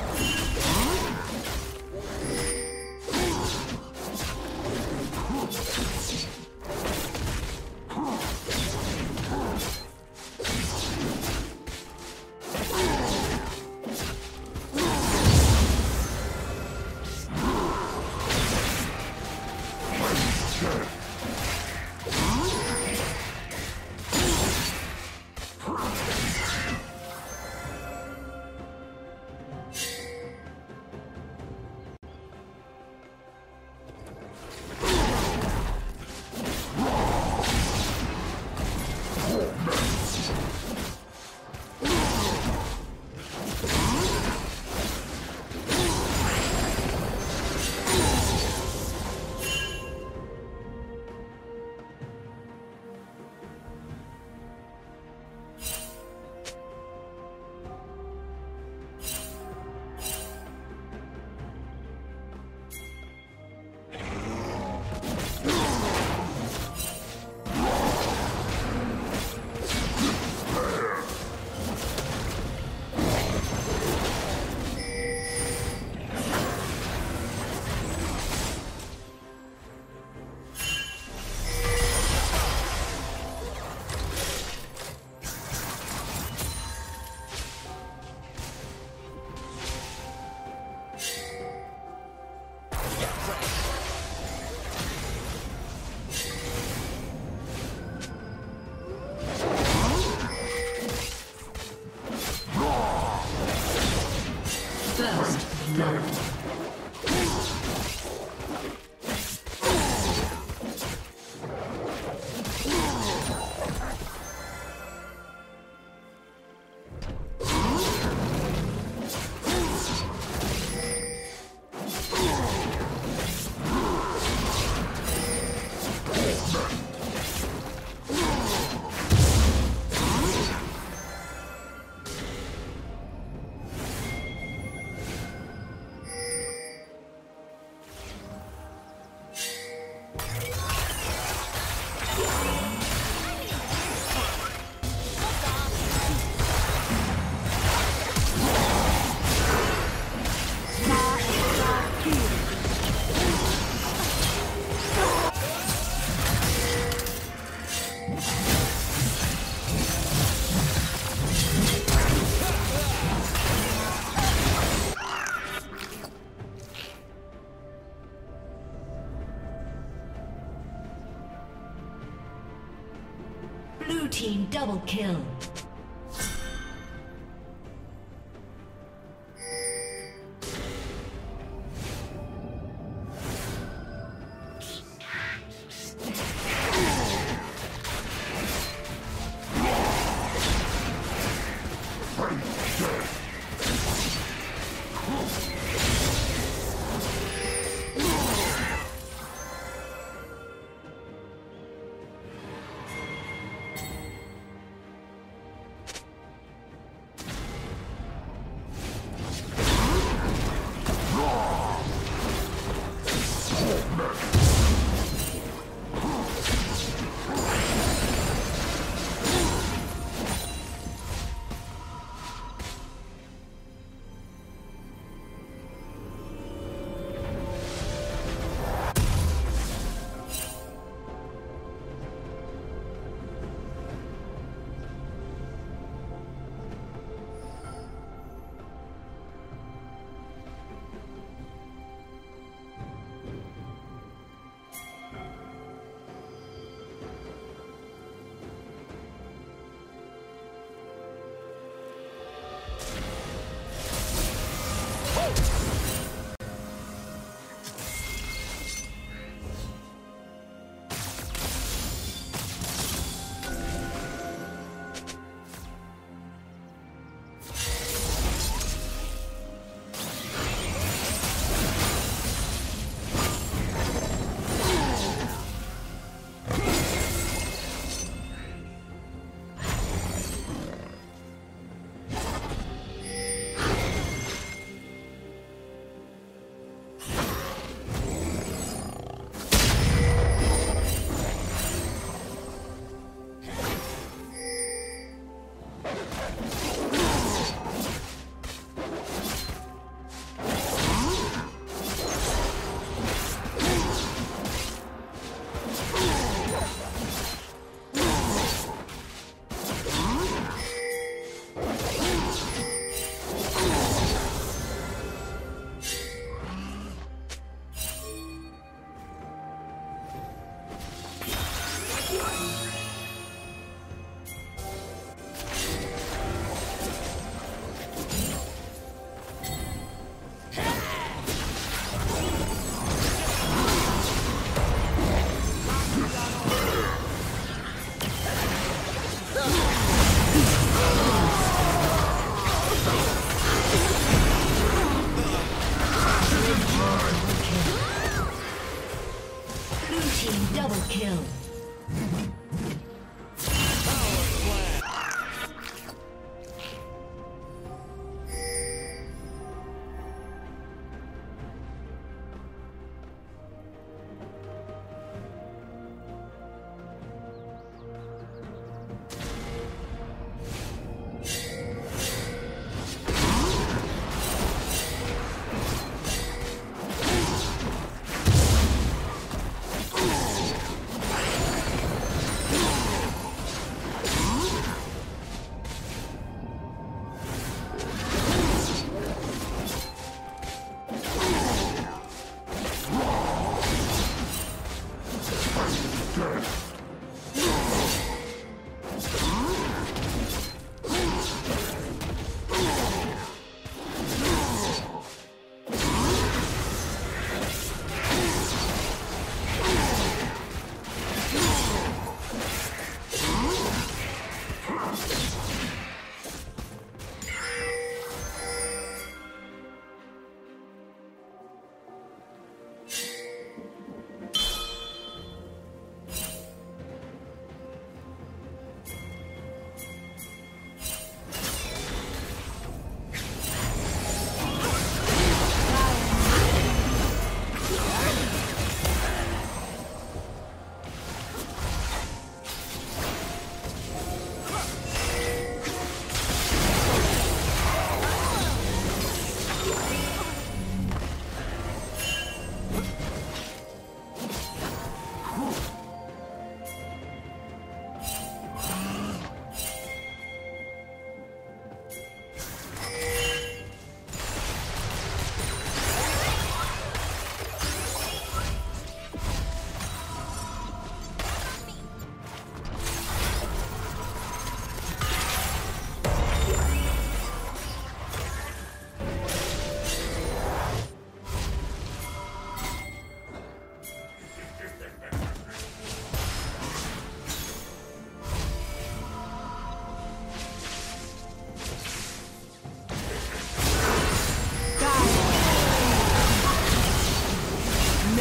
Team double kill.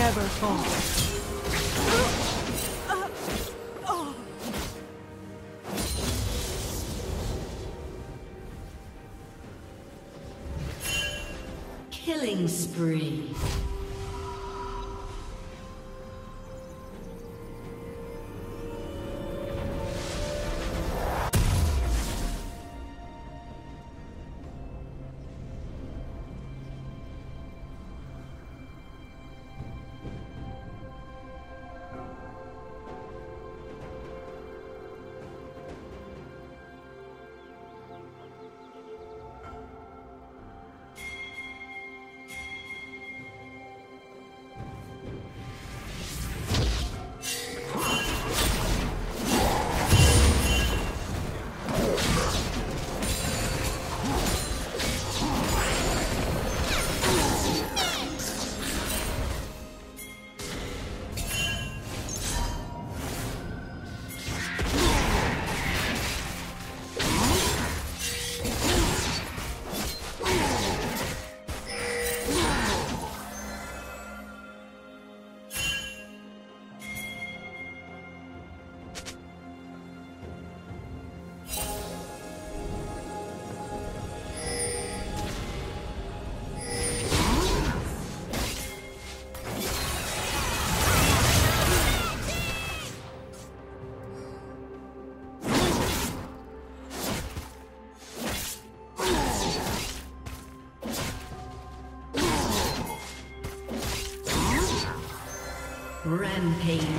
Never fall. Rampage.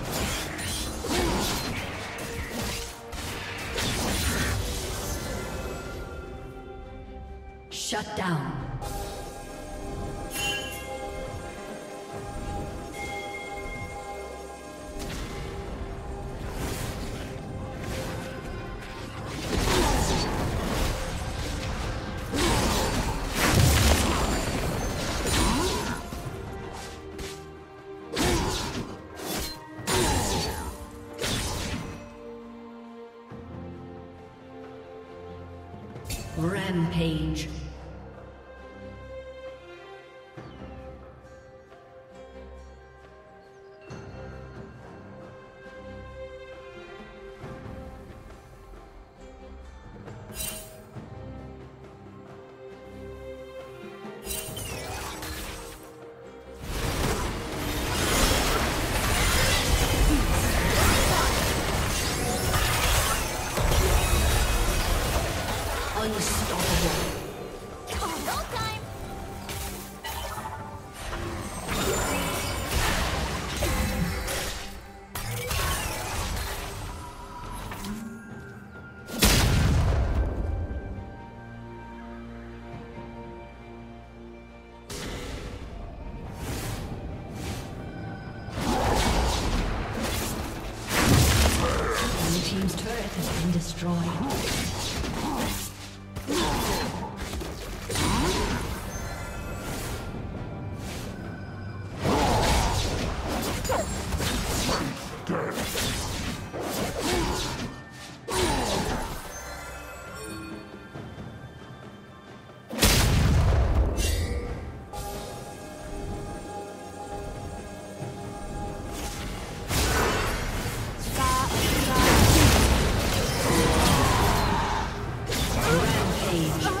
Shut down. destroyed. Rampage.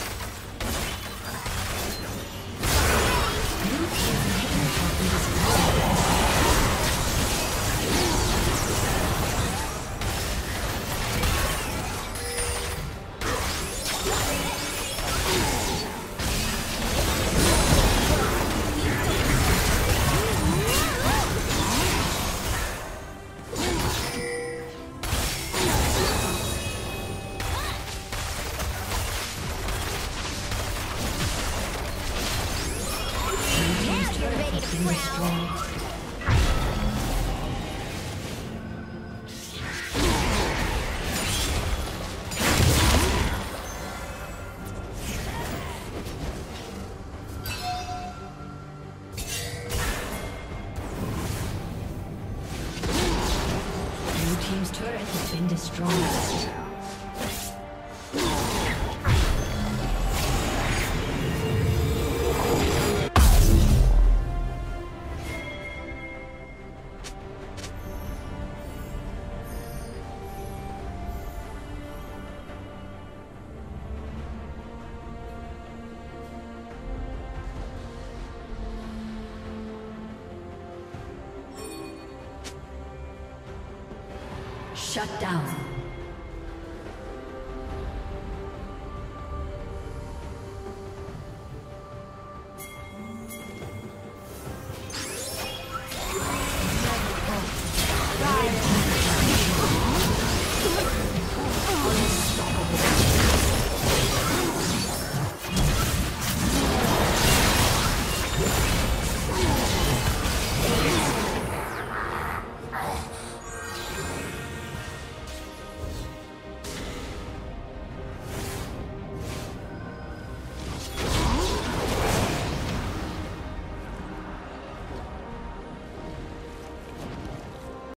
Shut down.